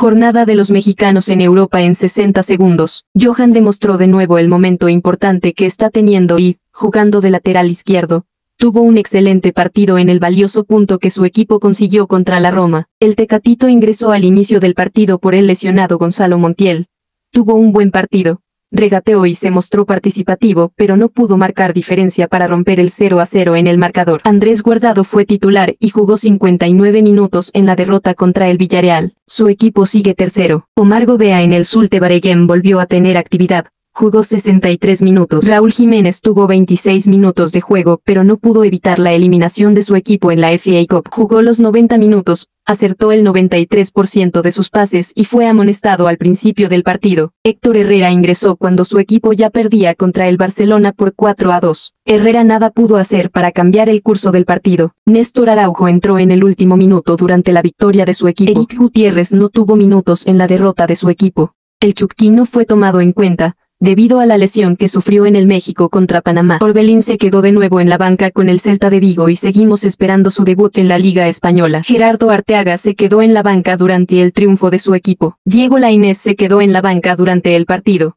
Jornada de los mexicanos en Europa en 60 segundos. Johan demostró de nuevo el momento importante que está teniendo y, jugando de lateral izquierdo, tuvo un excelente partido en el valioso punto que su equipo consiguió contra la Roma. El Tecatito ingresó al inicio del partido por el lesionado Gonzalo Montiel. Tuvo un buen partido, regateó y se mostró participativo, pero no pudo marcar diferencia para romper el 0 a 0 en el marcador. Andrés Guardado fue titular y jugó 59 minutos en la derrota contra el Villarreal. Su equipo sigue tercero. Omar Gobea en el Sulte Baregem volvió a tener actividad. Jugó 63 minutos. Raúl Jiménez tuvo 26 minutos de juego, pero no pudo evitar la eliminación de su equipo en la FA Cup. Jugó los 90 minutos, acertó el 93% de sus pases y fue amonestado al principio del partido. Héctor Herrera ingresó cuando su equipo ya perdía contra el Barcelona por 4 a 2. Herrera nada pudo hacer para cambiar el curso del partido. Néstor Araujo entró en el último minuto durante la victoria de su equipo. Eric Gutiérrez no tuvo minutos en la derrota de su equipo. El Chuquino fue tomado en cuenta, debido a la lesión que sufrió en el México contra Panamá. Orbelín se quedó de nuevo en la banca con el Celta de Vigo y seguimos esperando su debut en la Liga Española. Gerardo Arteaga se quedó en la banca durante el triunfo de su equipo. Diego Lainez se quedó en la banca durante el partido.